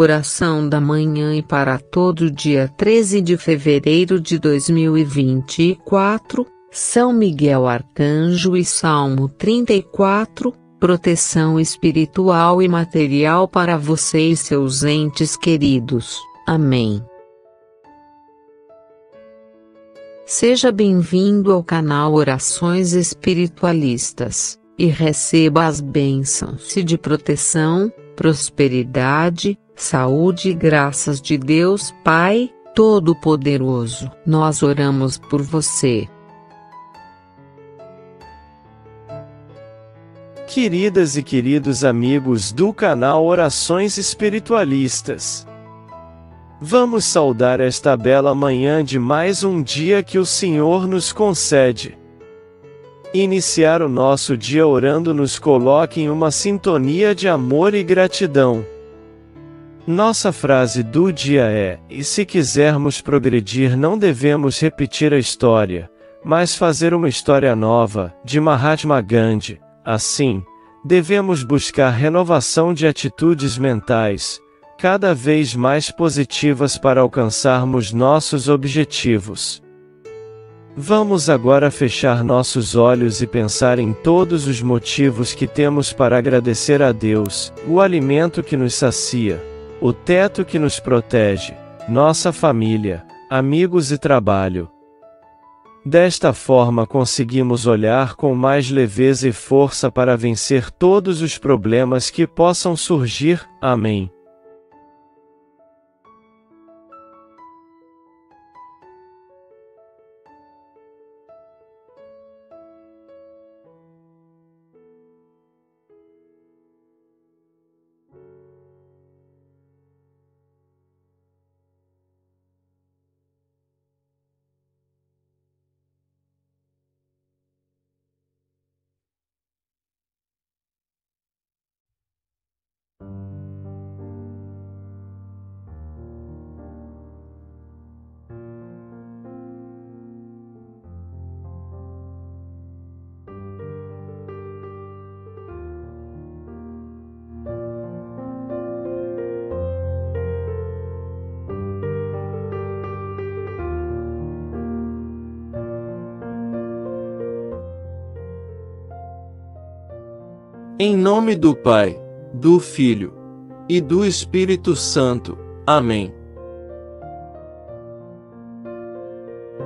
Oração da manhã e para todo dia 13 de fevereiro de 2024, São Miguel Arcanjo e Salmo 34, proteção espiritual e material para você e seus entes queridos. Amém. Seja bem-vindo ao canal Orações Espiritualistas e receba as bênçãos de proteção, prosperidade, saúde e graças de Deus Pai Todo-Poderoso. Nós oramos por você. Queridas e queridos amigos do canal Orações Espiritualistas, vamos saudar esta bela manhã de mais um dia que o Senhor nos concede. Iniciar o nosso dia orando nos coloque em uma sintonia de amor e gratidão. Nossa frase do dia é: E se quisermos progredir, não devemos repetir a história, mas fazer uma história nova, de Mahatma Gandhi. Assim, devemos buscar renovação de atitudes mentais, cada vez mais positivas para alcançarmos nossos objetivos. Vamos agora fechar nossos olhos e pensar em todos os motivos que temos para agradecer a Deus, o alimento que nos sacia, o teto que nos protege, nossa família, amigos e trabalho. Desta forma conseguimos olhar com mais leveza e força para vencer todos os problemas que possam surgir. Amém. Em nome do Pai, do Filho e do Espírito Santo. Amém.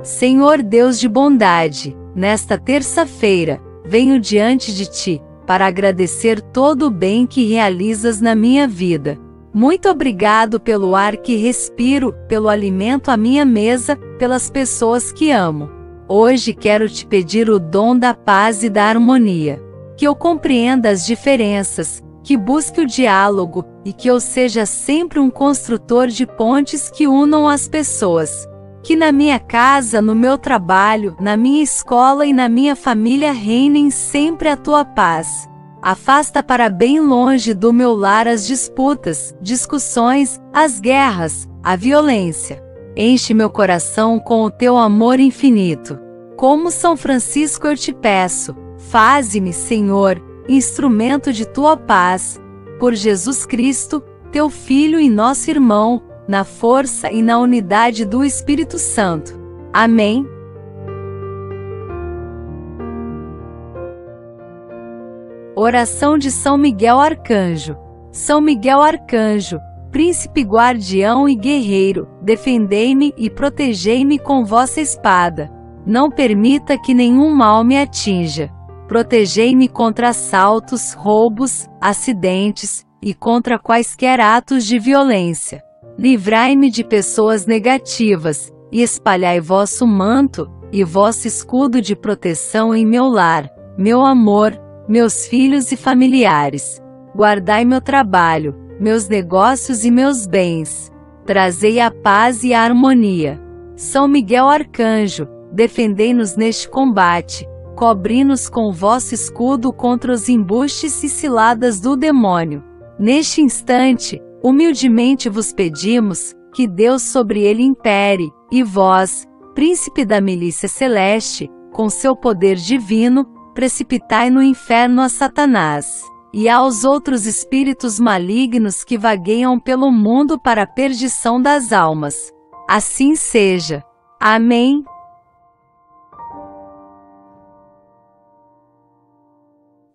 Senhor Deus de bondade, nesta terça-feira, venho diante de ti para agradecer todo o bem que realizas na minha vida. Muito obrigado pelo ar que respiro, pelo alimento à minha mesa, pelas pessoas que amo. Hoje quero te pedir o dom da paz e da harmonia que eu compreenda as diferenças, que busque o diálogo e que eu seja sempre um construtor de pontes que unam as pessoas. Que na minha casa, no meu trabalho, na minha escola e na minha família reinem sempre a tua paz. Afasta para bem longe do meu lar as disputas, discussões, as guerras, a violência. Enche meu coração com o teu amor infinito. Como São Francisco eu te peço, Faze-me, Senhor, instrumento de tua paz, por Jesus Cristo, teu Filho e nosso irmão, na força e na unidade do Espírito Santo. Amém. Oração de São Miguel Arcanjo. São Miguel Arcanjo, príncipe guardião e guerreiro, defendei-me e protegei-me com vossa espada. Não permita que nenhum mal me atinja. Protegei-me contra assaltos, roubos, acidentes e contra quaisquer atos de violência. Livrai-me de pessoas negativas e espalhai vosso manto e vosso escudo de proteção em meu lar, meu amor, meus filhos e familiares. Guardai meu trabalho, meus negócios e meus bens. Trazei a paz e a harmonia. São Miguel Arcanjo, defendei-nos neste combate cobri-nos com vosso escudo contra os embustes e ciladas do demônio. Neste instante, humildemente vos pedimos, que Deus sobre ele impere, e vós, príncipe da milícia celeste, com seu poder divino, precipitai no inferno a Satanás. e aos outros espíritos malignos que vagueiam pelo mundo para a perdição das almas. Assim seja. Amém.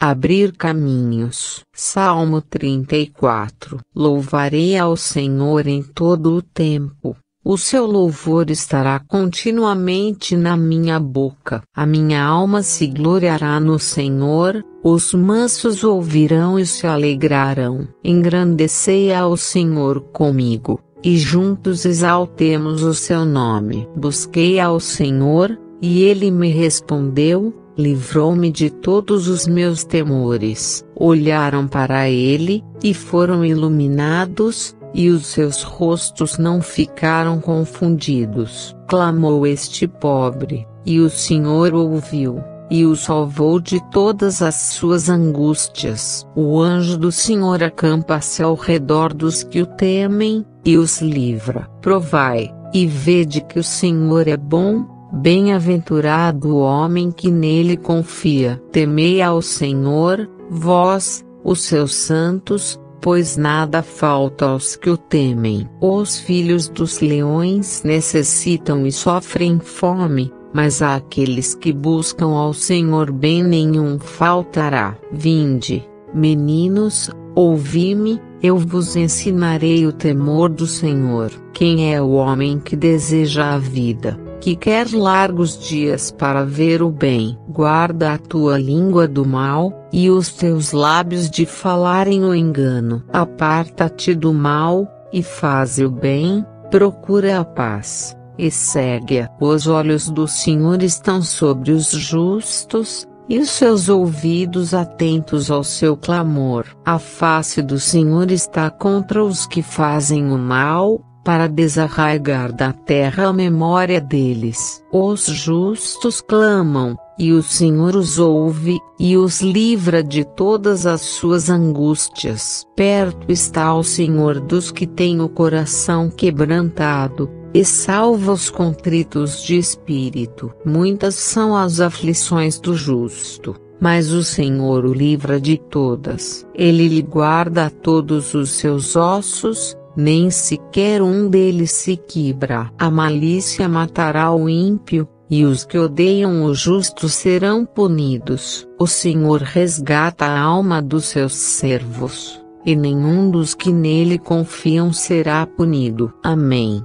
Abrir caminhos. Salmo 34. Louvarei ao Senhor em todo o tempo. O seu louvor estará continuamente na minha boca. A minha alma se gloriará no Senhor, os mansos ouvirão e se alegrarão. Engrandecei ao Senhor comigo, e juntos exaltemos o seu nome. Busquei ao Senhor, e ele me respondeu, livrou-me de todos os meus temores. Olharam para ele, e foram iluminados, e os seus rostos não ficaram confundidos. Clamou este pobre, e o Senhor ouviu, e o salvou de todas as suas angústias. O anjo do Senhor acampa-se ao redor dos que o temem, e os livra. Provai, e vede que o Senhor é bom, bem-aventurado o homem que nele confia. Temei ao Senhor, vós, os seus santos, pois nada falta aos que o temem. Os filhos dos leões necessitam e sofrem fome, mas àqueles que buscam ao Senhor bem nenhum faltará. Vinde, meninos, ouvi-me, eu vos ensinarei o temor do Senhor. Quem é o homem que deseja a vida? Que quer largos dias para ver o bem. Guarda a tua língua do mal, e os teus lábios de falarem o engano. Aparta-te do mal, e faze o bem, procura a paz, e segue-a. Os olhos do Senhor estão sobre os justos, e os seus ouvidos atentos ao seu clamor. A face do Senhor está contra os que fazem o mal, para desarraigar da terra a memória deles. Os justos clamam, e o Senhor os ouve, e os livra de todas as suas angústias. Perto está o Senhor dos que têm o coração quebrantado, e salva os contritos de espírito. Muitas são as aflições do justo, mas o Senhor o livra de todas. Ele lhe guarda todos os seus ossos, nem sequer um deles se quebra. A malícia matará o ímpio, e os que odeiam o justo serão punidos. O Senhor resgata a alma dos seus servos, e nenhum dos que nele confiam será punido. Amém.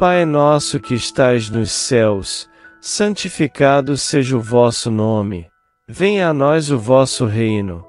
Pai nosso que estais nos céus, santificado seja o vosso nome. Venha a nós o vosso reino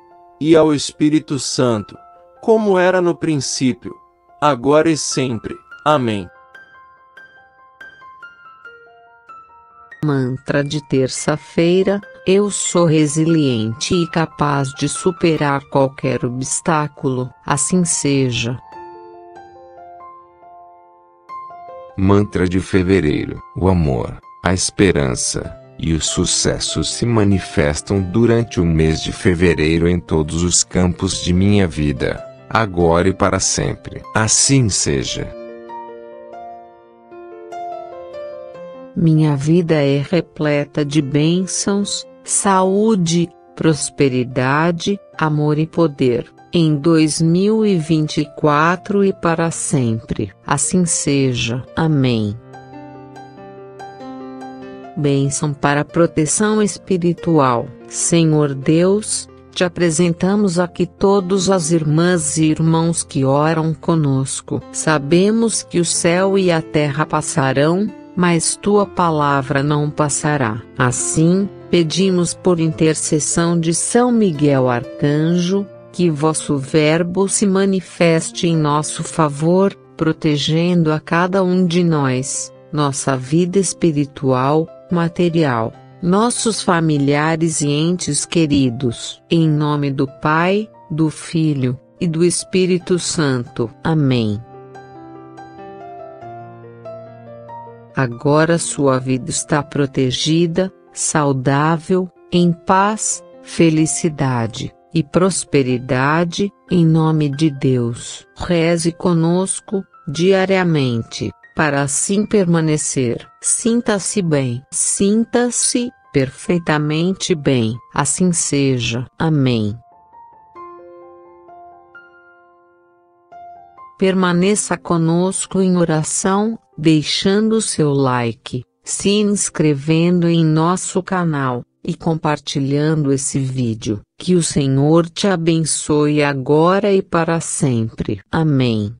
e ao Espírito Santo, como era no princípio, agora e sempre. Amém. Mantra de terça-feira: Eu sou resiliente e capaz de superar qualquer obstáculo, assim seja. Mantra de fevereiro: O amor, a esperança e os sucessos se manifestam durante o mês de fevereiro em todos os campos de minha vida, agora e para sempre. Assim seja. Minha vida é repleta de bênçãos, saúde, prosperidade, amor e poder, em 2024 e para sempre. Assim seja. Amém bênção para proteção espiritual. Senhor Deus, te apresentamos aqui todos as irmãs e irmãos que oram conosco. Sabemos que o céu e a terra passarão, mas tua palavra não passará. Assim, pedimos por intercessão de São Miguel Arcanjo, que vosso Verbo se manifeste em nosso favor, protegendo a cada um de nós, nossa vida espiritual, material, nossos familiares e entes queridos. Em nome do Pai, do Filho e do Espírito Santo. Amém. Agora sua vida está protegida, saudável, em paz, felicidade e prosperidade, em nome de Deus. Reze conosco, diariamente, para assim permanecer. Sinta-se bem. Sinta-se perfeitamente bem. Assim seja. Amém. Permaneça conosco em oração, deixando seu like, se inscrevendo em nosso canal e compartilhando esse vídeo. Que o Senhor te abençoe agora e para sempre. Amém.